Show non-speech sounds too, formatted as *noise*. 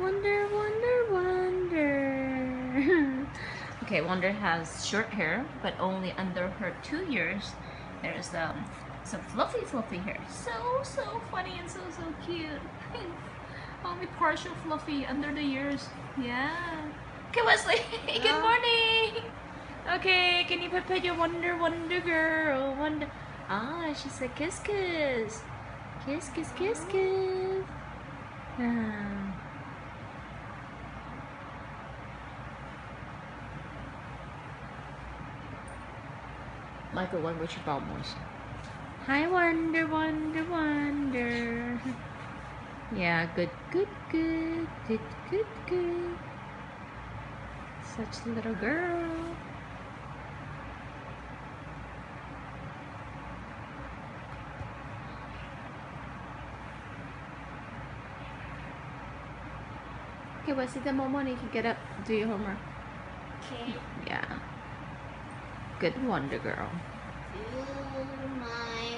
Wonder, wonder, wonder. *laughs* okay, Wonder has short hair, but only under her two ears. There's um, some fluffy, fluffy hair. So, so funny and so, so cute. *laughs* only partial fluffy under the ears. Yeah. Okay, Wesley. *laughs* Good Yeah. morning. Okay, can you pet your Wonder, Wonder girl? Wonder. Ah, she said kiss, kiss. Kiss, kiss, kiss, kiss. Michael, why would you bow more? Hi, Wonder, Wonder, Wonder. Yeah, good, good, good, good, good, good. Such a little girl. Okay, well, sit down, Momo, you can get up, do your homework. Okay. Yeah. Good Wonder Girl. Oh my